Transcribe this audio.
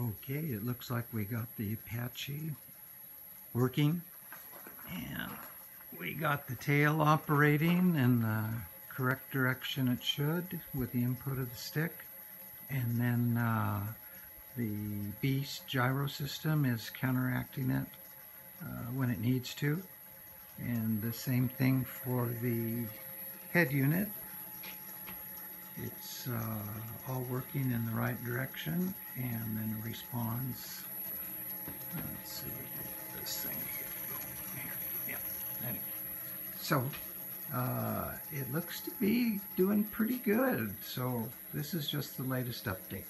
Okay, it looks like we got the Apache working. And we got the tail operating in the correct direction it should with the input of the stick. And then uh, the beast gyro system is counteracting it uh, when it needs to. And the same thing for the head unit uh, all working in the right direction and then responds. Let's see, this thing here. Yeah, anyway. So uh, it looks to be doing pretty good. So this is just the latest update.